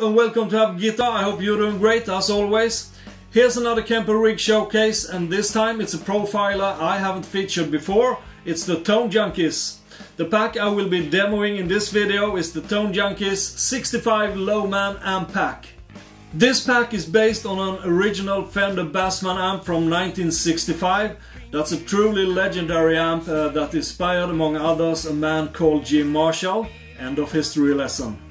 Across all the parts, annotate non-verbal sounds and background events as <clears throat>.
And welcome to Have Guitar. I hope you're doing great as always. Here's another Kemper rig showcase and this time it's a profiler I haven't featured before. It's the Tone Junkies. The pack I will be demoing in this video is the Tone Junkies 65 Lowman amp pack. This pack is based on an original Fender Bassman amp from 1965. That's a truly legendary amp uh, that inspired among others a man called Jim Marshall. End of history lesson.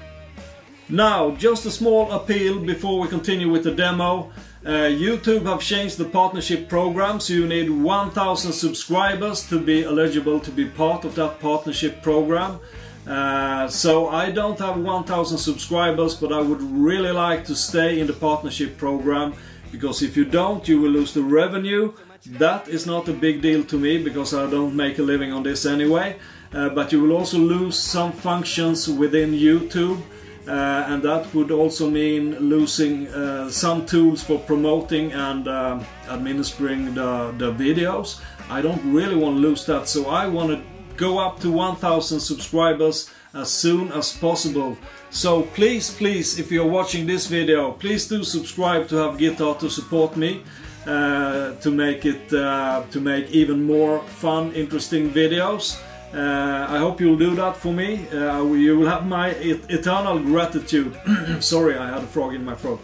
Now, just a small appeal before we continue with the demo. Uh, YouTube have changed the partnership program, so you need 1000 subscribers to be eligible to be part of that partnership program. Uh, so I don't have 1000 subscribers, but I would really like to stay in the partnership program because if you don't, you will lose the revenue. That is not a big deal to me because I don't make a living on this anyway. Uh, but you will also lose some functions within YouTube uh, and that would also mean losing uh, some tools for promoting and uh, administering the, the videos. I don't really want to lose that, so I want to go up to 1000 subscribers as soon as possible. So please, please, if you're watching this video, please do subscribe to Have Guitar to support me. Uh, to make it uh, to make even more fun interesting videos uh, I hope you'll do that for me. Uh, you will have my et eternal gratitude. <clears throat> Sorry, I had a frog in my throat.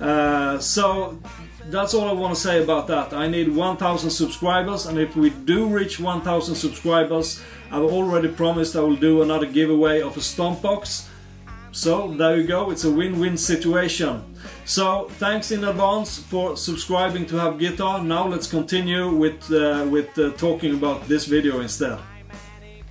Uh, so that's all I want to say about that. I need 1000 subscribers and if we do reach 1000 subscribers I've already promised I will do another giveaway of a stomp box. So there you go, it's a win-win situation. So thanks in advance for subscribing to Have Guitar. Now let's continue with, uh, with uh, talking about this video instead.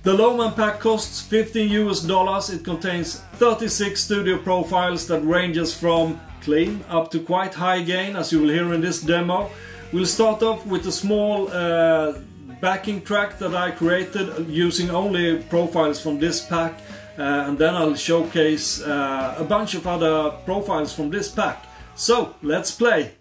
The Lowman pack costs 15 US dollars. It contains 36 studio profiles that ranges from clean up to quite high gain as you will hear in this demo. We'll start off with a small uh, backing track that I created using only profiles from this pack uh, and then I'll showcase uh, a bunch of other profiles from this pack. So let's play!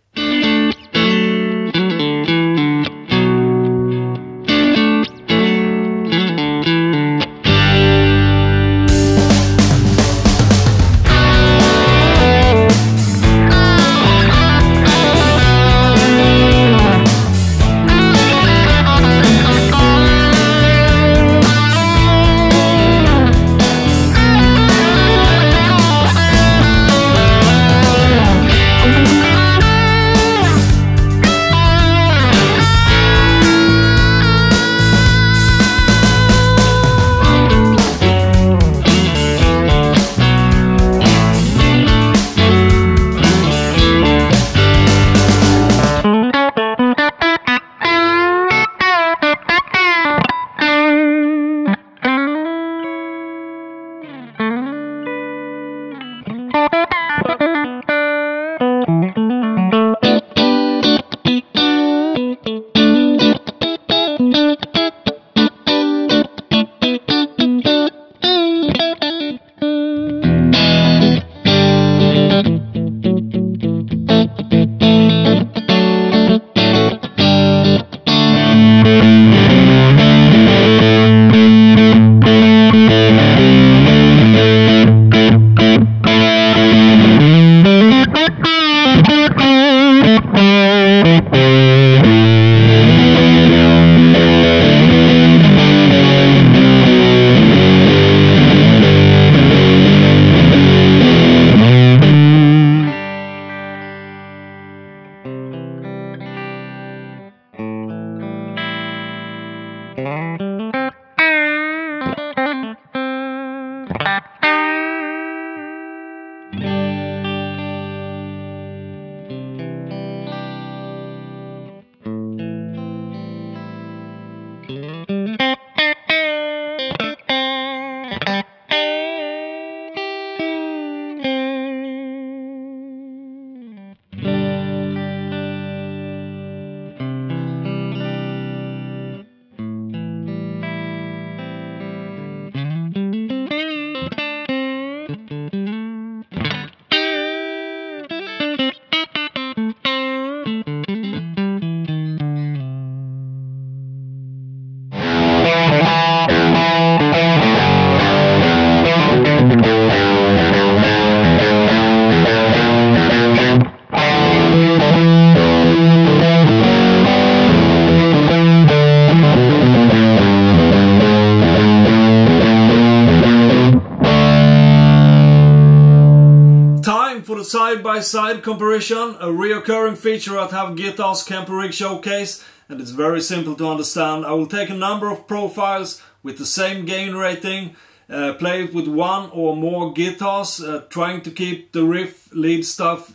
Side-by-side comparison, a reoccurring feature at Have Guitars Kemper Rig Showcase, and it's very simple to understand. I will take a number of profiles with the same gain rating, uh, play it with one or more guitars, uh, trying to keep the riff, lead stuff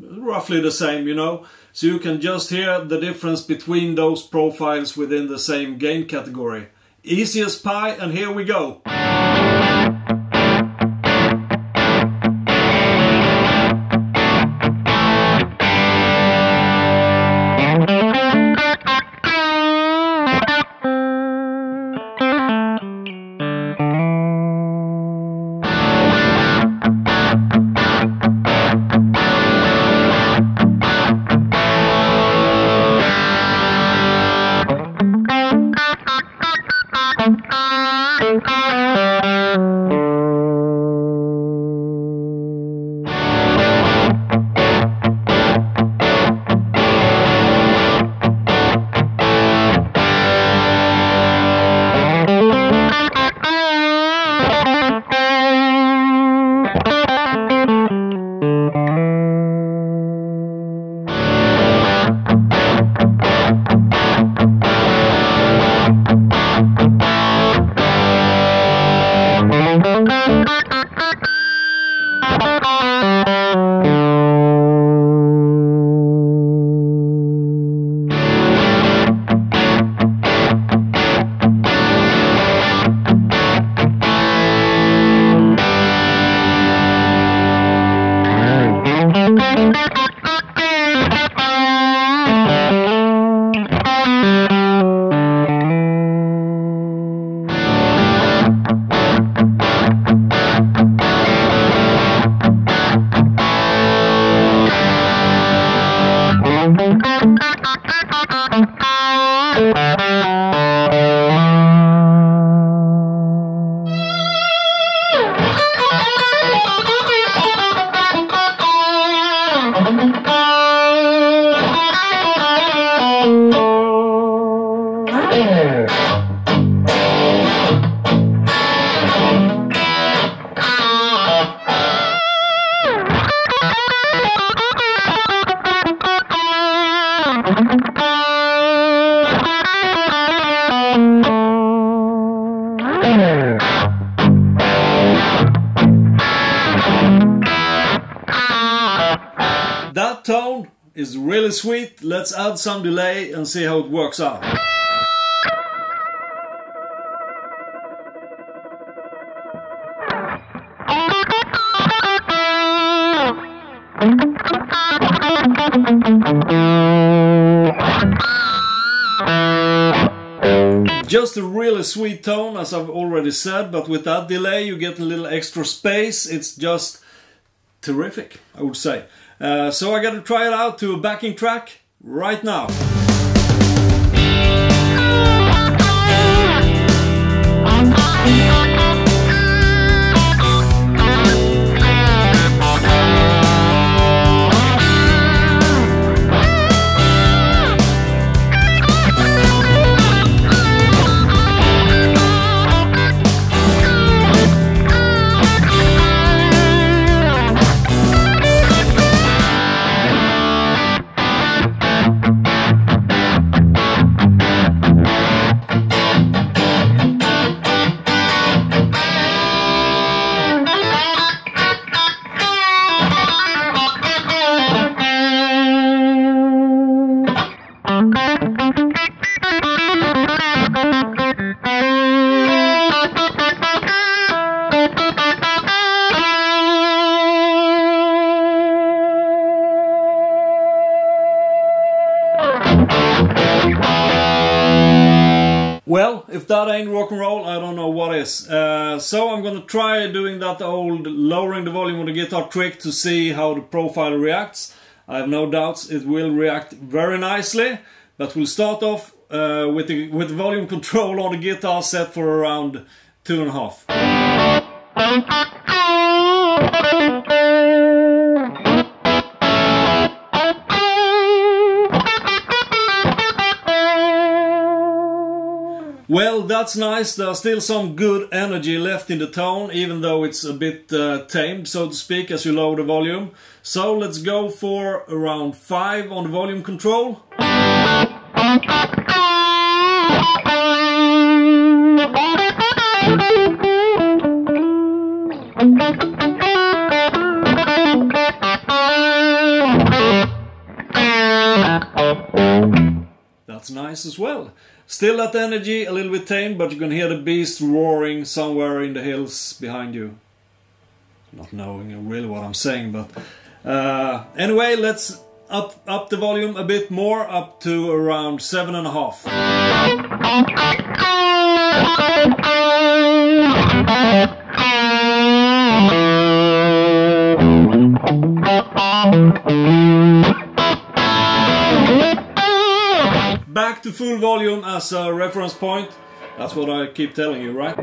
roughly the same, you know. So you can just hear the difference between those profiles within the same gain category. Easy as pie, and here we go. That tone is really sweet. Let's add some delay and see how it works out. Just a really sweet tone as I've already said, but with that delay you get a little extra space. It's just terrific, I would say. Uh, so I gotta try it out to a backing track right now. Well, if that ain't rock and roll, I don't know what is. Uh, so I'm gonna try doing that old lowering the volume on the guitar trick to see how the profile reacts. I have no doubts it will react very nicely, but we'll start off uh, with, the, with volume <laughs> control on the guitar set for around two and a half. Well, that's nice. There's still some good energy left in the tone, even though it's a bit uh, tamed, so to speak, as you lower the volume. So let's go for around 5 on the volume control. Nice as well. Still that energy, a little bit tame, but you can hear the beast roaring somewhere in the hills behind you. Not knowing really what I'm saying, but uh, anyway, let's up up the volume a bit more, up to around seven and a half. <laughs> to full volume as a reference point. That's what I keep telling you, right?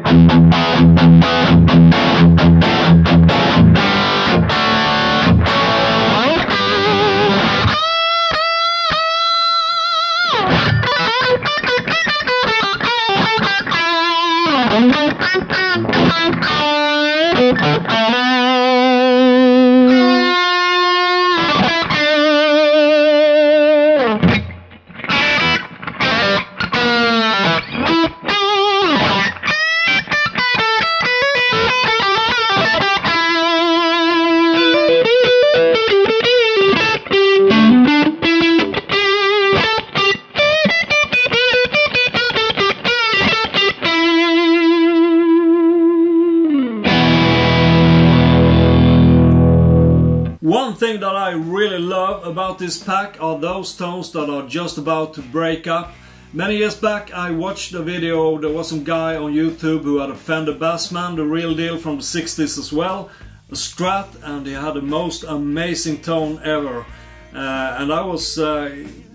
Thing that I really love about this pack are those tones that are just about to break up. Many years back I watched a video, there was some guy on YouTube who had a Fender Bassman, the real deal from the 60s as well, a Strat, and he had the most amazing tone ever. Uh, and I was, uh,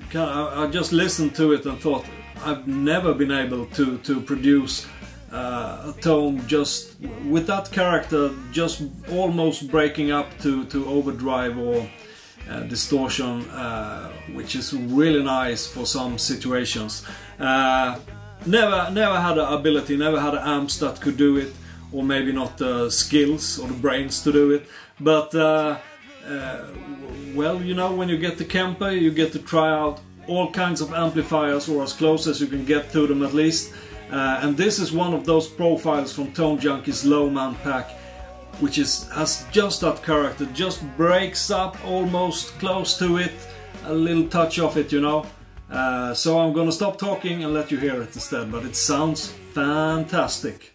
kind of, I just listened to it and thought, I've never been able to, to produce uh, tone just with that character just almost breaking up to, to overdrive or uh, distortion uh, which is really nice for some situations. Uh, never, never had the ability, never had amps that could do it or maybe not the skills or the brains to do it but uh, well you know when you get the Kemper you get to try out all kinds of amplifiers or as close as you can get to them at least uh, and this is one of those profiles from Tone Junkie's Lowman pack which is has just that character, just breaks up almost close to it, a little touch of it, you know. Uh, so I'm gonna stop talking and let you hear it instead, but it sounds fantastic.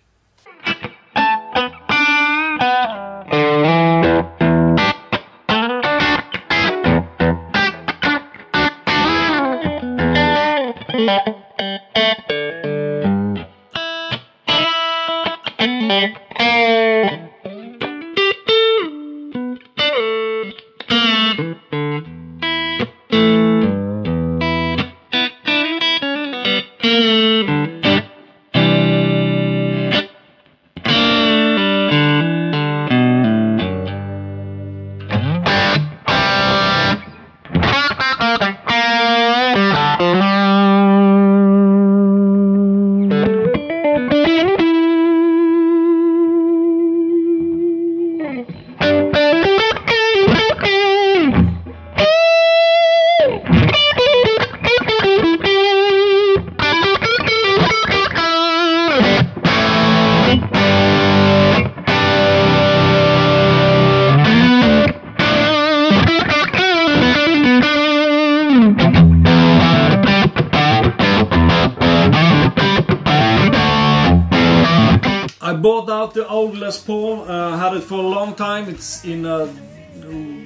The old Les Paul, uh, had it for a long time. It's in a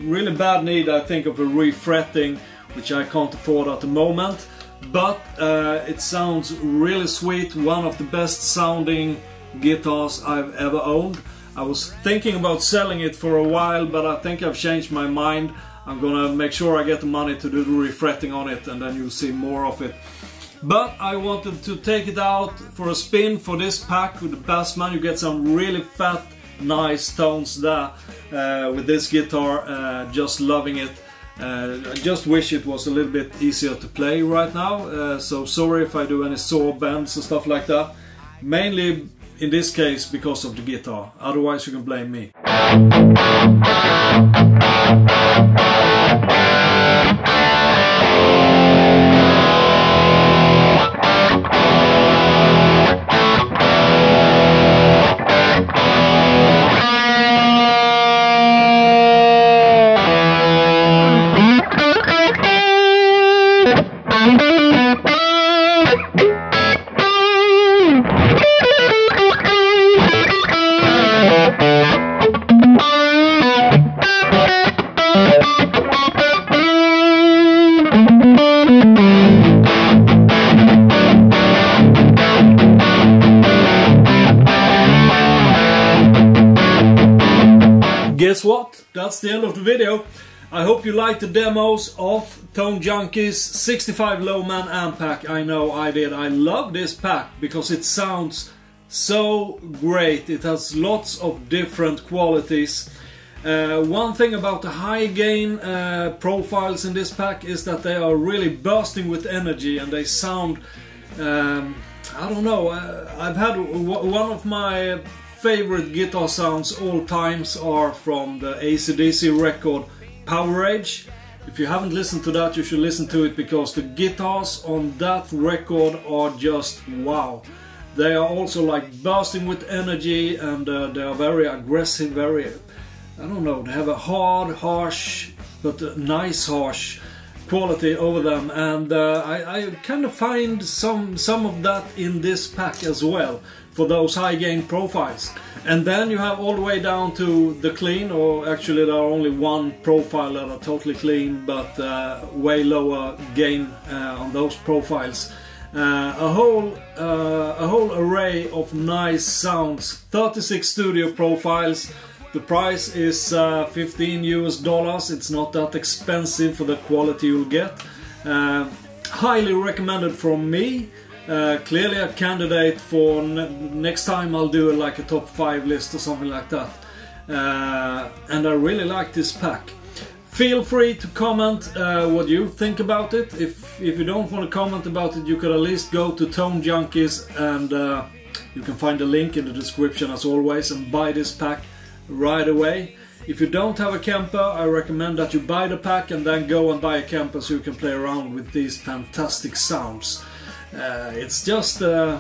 really bad need, I think, of a refretting, which I can't afford at the moment. But uh, it sounds really sweet, one of the best sounding guitars I've ever owned. I was thinking about selling it for a while, but I think I've changed my mind. I'm gonna make sure I get the money to do the refretting on it and then you'll see more of it. But I wanted to take it out for a spin for this pack with the Bassman. You get some really fat, nice tones there uh, with this guitar. Uh, just loving it. Uh, I just wish it was a little bit easier to play right now, uh, so sorry if I do any sore bends and stuff like that. Mainly in this case because of the guitar, otherwise you can blame me. That's the end of the video. I hope you liked the demos of Tone Junkies 65 Lowman amp pack. I know I did. I love this pack because it sounds so great. It has lots of different qualities. Uh, one thing about the high gain uh, profiles in this pack is that they are really bursting with energy and they sound um, I don't know, uh, I've had one of my favorite guitar sounds all times are from the ACDC record Powerage. If you haven't listened to that you should listen to it because the guitars on that record are just wow. They are also like bursting with energy and uh, they are very aggressive, very, I don't know, they have a hard, harsh, but nice harsh quality over them and uh, I, I kind of find some some of that in this pack as well for those high gain profiles and then you have all the way down to the clean or actually there are only one profile that are totally clean but uh, way lower gain uh, on those profiles uh, a whole uh, a whole array of nice sounds 36 studio profiles the price is uh, 15 US dollars. It's not that expensive for the quality you'll get. Uh, highly recommended from me. Uh, clearly a candidate for next time I'll do like a top 5 list or something like that. Uh, and I really like this pack. Feel free to comment uh, what you think about it. If, if you don't want to comment about it, you could at least go to Tone Junkies and you can find a link in the description as always and buy this pack right away. If you don't have a Kemper, I recommend that you buy the pack and then go and buy a Kemper so you can play around with these fantastic sounds. Uh, it's just uh,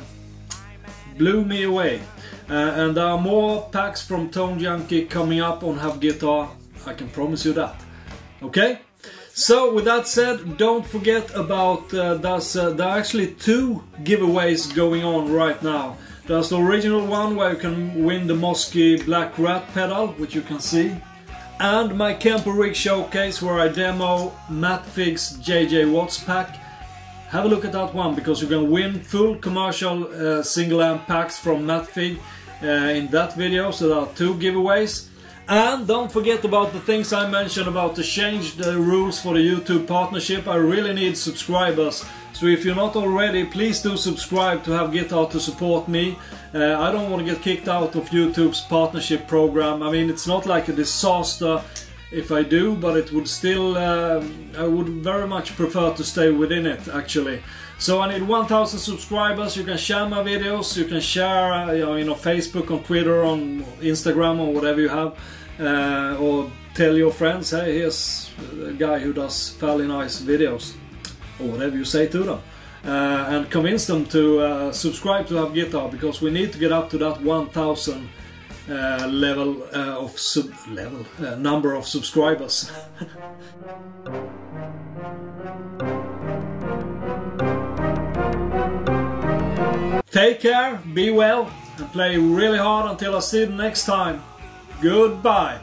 blew me away. Uh, and there are more packs from Tone Junkie coming up on Have Guitar, I can promise you that. Okay? So with that said, don't forget about uh, uh, there are actually two giveaways going on right now. There's the original one where you can win the Mosky Black Rat pedal, which you can see. And my Kemper Rig Showcase where I demo Matt Fig's JJ Watts pack. Have a look at that one because you can win full commercial uh, single amp packs from Matt Fig uh, in that video. So there are two giveaways. And don't forget about the things I mentioned about to change the rules for the YouTube partnership. I really need subscribers. So if you're not already, please do subscribe to have Guitar to support me. Uh, I don't want to get kicked out of YouTube's partnership program. I mean, it's not like a disaster if I do, but it would still, uh, I would very much prefer to stay within it actually. So I need 1000 subscribers, you can share my videos, you can share uh, you know, Facebook, on Twitter, on Instagram or whatever you have. Uh, or tell your friends, hey, here's a guy who does fairly nice videos. Or whatever you say to them. Uh, and convince them to uh, subscribe to Have Guitar because we need to get up to that 1000 uh, level uh, of sub level uh, number of subscribers. Take care, be well, and play really hard until I see you next time. Goodbye.